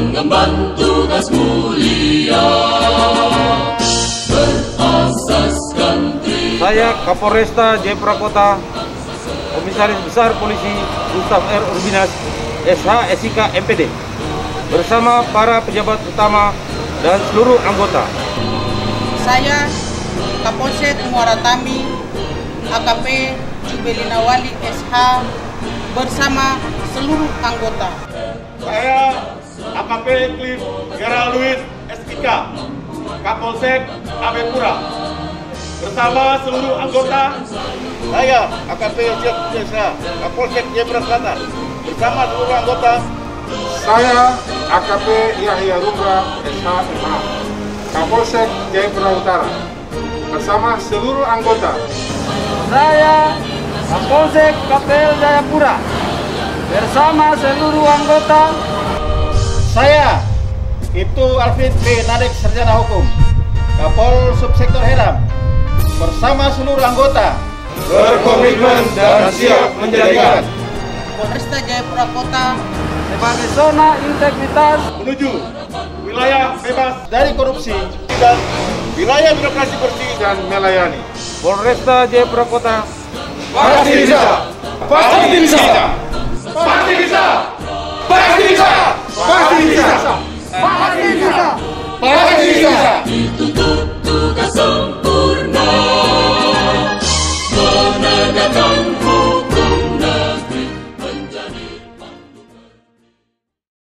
mengemban tugas mulia berasaskan Saya Kapolresta Jayapura Kota, Komisaris Besar Polisi Gustaf R. Urbinas, SH SIK MPD, bersama para pejabat utama dan seluruh anggota. Saya Kapolsek Muara Tami, AKP Jubelina Wali SH bersama seluruh anggota. Saya AKP Cliff Gerald Luis SIK, Kapolsek Abepura. Bersama seluruh anggota, saya AKP Yosef Desa, Kapolsek Jayapura Selatan. Bersama seluruh anggota, Saya AKP Yahya Rubra SHMH, Kapolsek Jayapura Utara, bersama seluruh anggota. Saya Kapolsek KPL Jayapura, bersama seluruh anggota. Saya itu Alvin B. Nadek Sarjana Hukum, Kapol Subsektor Heram. Bersama seluruh anggota, Berkomitmen dan siap menjadikan Polresta Jayapura Kota Sebagai zona integritas menuju wilayah bebas dari korupsi dan wilayah birokrasi bersih dan melayani. Polresta Jayapura Kota Pasti bisa! Pasti bisa! Pasti bisa! Pasti